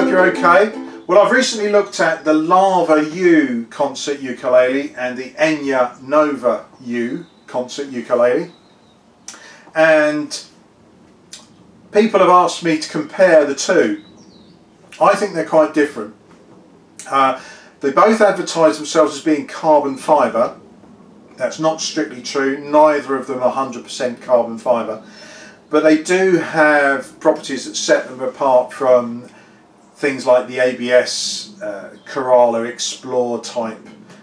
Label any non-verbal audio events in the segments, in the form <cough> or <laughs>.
hope you're okay. Well, I've recently looked at the Lava U concert ukulele and the Enya Nova U concert ukulele. And people have asked me to compare the two. I think they're quite different. Uh, they both advertise themselves as being carbon fibre. That's not strictly true. Neither of them are 100% carbon fibre. But they do have properties that set them apart from things like the ABS uh, Explore type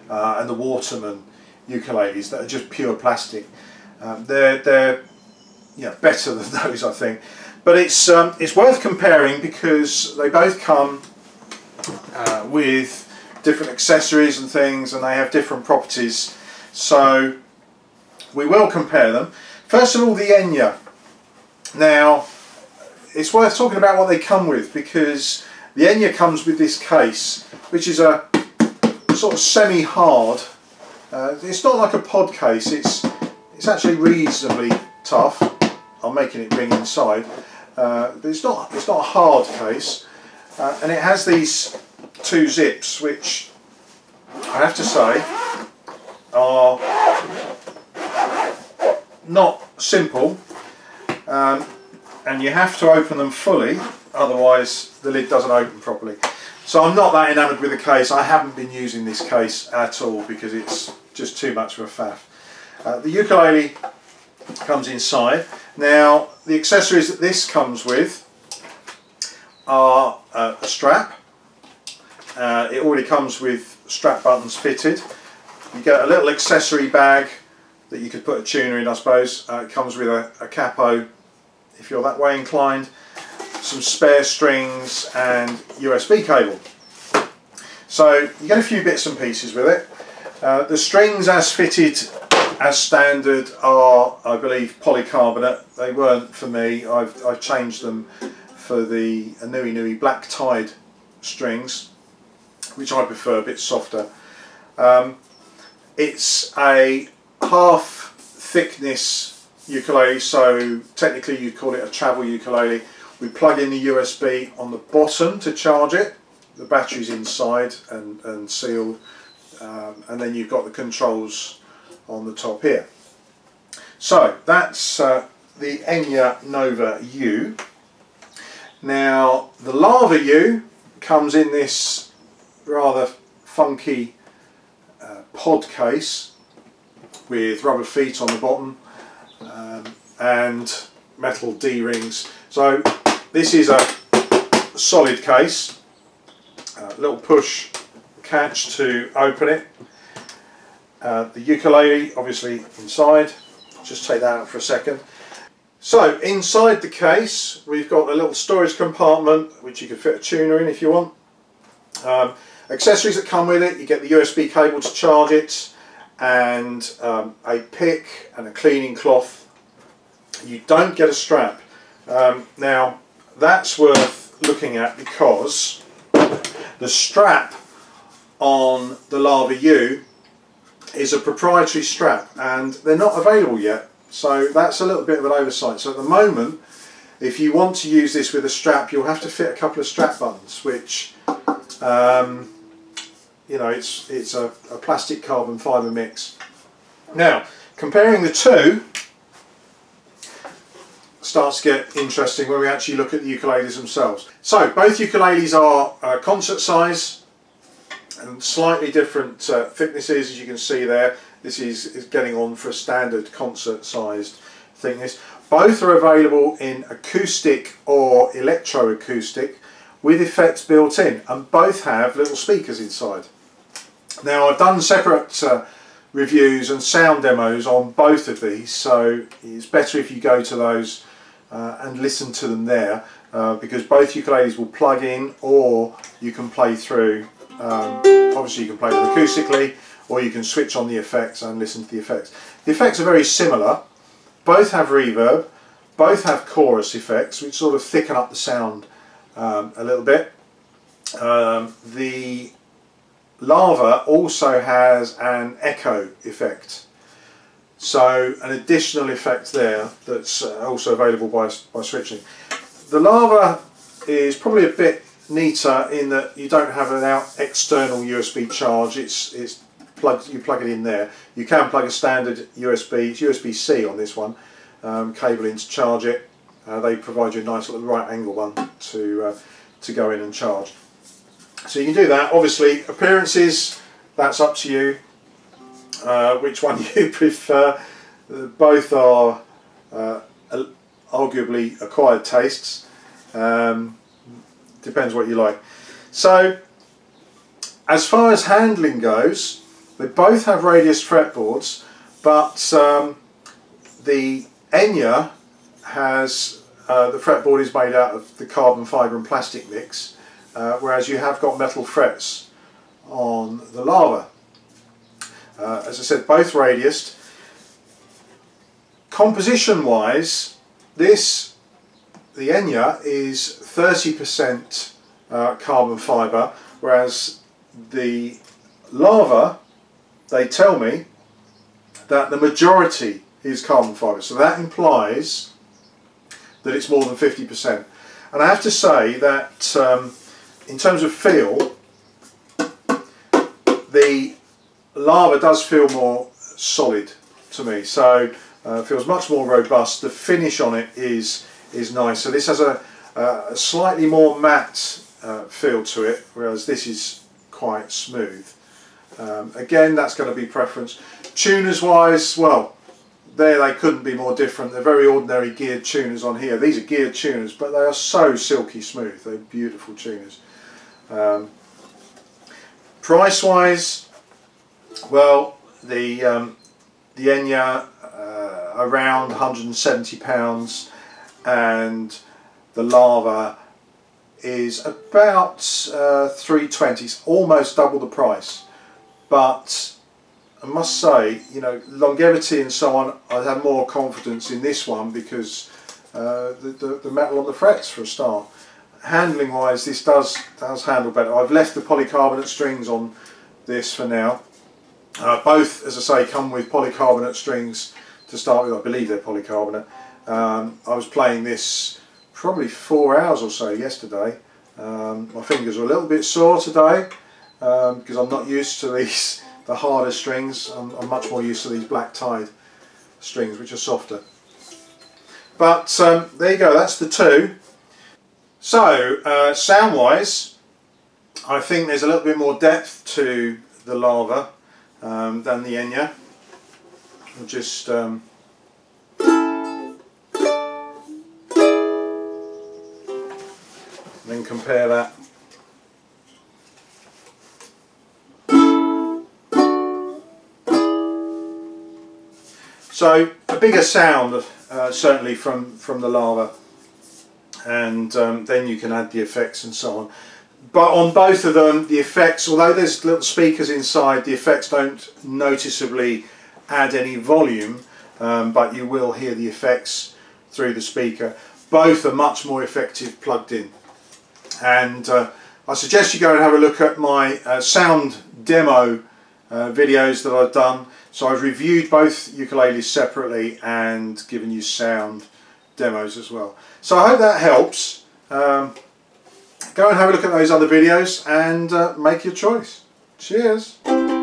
uh, and the Waterman ukuleles that are just pure plastic. Um, they're they're yeah better than <laughs> those I think, but it's um, it's worth comparing because they both come uh, with different accessories and things and they have different properties. So we will compare them. First of all the Enya. Now it's worth talking about what they come with because the Enya comes with this case which is a sort of semi-hard uh, it's not like a pod case it's it's actually reasonably tough. I'm making it ring inside. Uh, but it's not it's not a hard case uh, and it has these two zips which I have to say are not simple. Um, and you have to open them fully otherwise the lid doesn't open properly. So I'm not that enamoured with the case. I haven't been using this case at all because it's just too much of a faff. Uh, the ukulele comes inside. Now the accessories that this comes with are uh, a strap. Uh, it already comes with strap buttons fitted. You get a little accessory bag that you could put a tuner in I suppose. Uh, it comes with a, a capo. If you're that way inclined, some spare strings and USB cable. So you get a few bits and pieces with it. Uh, the strings as fitted as standard are I believe polycarbonate. They weren't for me. I've, I've changed them for the Nui Nui black tied strings which I prefer, a bit softer. Um, it's a half thickness ukulele, so technically you'd call it a travel ukulele. We plug in the USB on the bottom to charge it. The battery's inside and, and sealed. Um, and then you've got the controls on the top here. So that's uh, the Enya Nova U. Now the Lava U comes in this rather funky uh, pod case with rubber feet on the bottom um, and metal D-rings. So this is a solid case, a little push catch to open it. Uh, the ukulele obviously inside, just take that out for a second. So inside the case we've got a little storage compartment which you can fit a tuner in if you want. Um, Accessories that come with it, you get the USB cable to charge it and um, a pick and a cleaning cloth. You don't get a strap. Um, now that's worth looking at because the strap on the Lava U is a proprietary strap and they're not available yet so that's a little bit of an oversight. So at the moment if you want to use this with a strap you'll have to fit a couple of strap buttons which um, you know it's it's a, a plastic carbon fibre mix. Now comparing the two starts to get interesting when we actually look at the ukuleles themselves. So both ukuleles are uh, concert size and slightly different uh, thicknesses as you can see there. This is, is getting on for a standard concert sized thickness. Both are available in acoustic or electroacoustic with effects built in and both have little speakers inside. Now I've done separate uh, reviews and sound demos on both of these so it's better if you go to those uh, and listen to them there uh, because both ukuleles will plug in or you can play through um, obviously you can play them acoustically or you can switch on the effects and listen to the effects. The effects are very similar both have reverb both have chorus effects which sort of thicken up the sound um, a little bit um, the Lava also has an echo effect. So an additional effect there that's uh, also available by, by switching. The Lava is probably a bit neater in that you don't have an out external USB charge. It's it's plugged. You plug it in there. You can plug a standard USB. It's USB-C on this one. Um, cable in to charge it. Uh, they provide you a nice little right angle one to uh, to go in and charge. So you can do that. Obviously, appearances. That's up to you. Uh, which one <laughs> you prefer. Both are uh, arguably acquired tastes. Um, depends what you like. So, as far as handling goes, they both have radius fretboards, but um, the Enya has uh, the fretboard is made out of the carbon fibre and plastic mix, uh, whereas you have got metal frets on the lava. Uh, as I said, both radiused. Composition wise, this, the Enya, is 30% uh, carbon fibre, whereas the lava, they tell me that the majority is carbon fibre. So that implies that it's more than 50%. And I have to say that um, in terms of feel, the lava does feel more solid to me. So uh, feels much more robust. The finish on it is is nice. So this has a, a slightly more matte uh, feel to it, whereas this is quite smooth. Um, again, that's going to be preference. Tuners wise, well, there they couldn't be more different. They're very ordinary geared tuners on here. These are geared tuners, but they are so silky smooth. They're beautiful tuners. Um, price wise, well, the um, the Enya uh, around 170 pounds, and the lava is about uh, 320. It's almost double the price, but I must say, you know, longevity and so on, I have more confidence in this one because uh, the, the, the metal on the frets for a start. Handling wise, this does does handle better. I've left the polycarbonate strings on this for now. Uh, both, as I say, come with polycarbonate strings to start with. I believe they're polycarbonate. Um, I was playing this probably four hours or so yesterday. Um, my fingers are a little bit sore today um, because I'm not used to these <laughs> the harder strings. I'm, I'm, much more used to these black tied strings which are softer. But um, there you go, that's the two. So uh, sound wise I think there's a little bit more depth to the lava um, than the Enya. I'll just um, then compare that So a bigger sound uh, certainly from, from the lava and um, then you can add the effects and so on. But on both of them the effects, although there's little speakers inside, the effects don't noticeably add any volume um, but you will hear the effects through the speaker. Both are much more effective plugged in and uh, I suggest you go and have a look at my uh, sound demo uh, videos that I've done. So I've reviewed both ukuleles separately and given you sound demos as well. So I hope that helps. Um, go and have a look at those other videos and uh, make your choice. Cheers!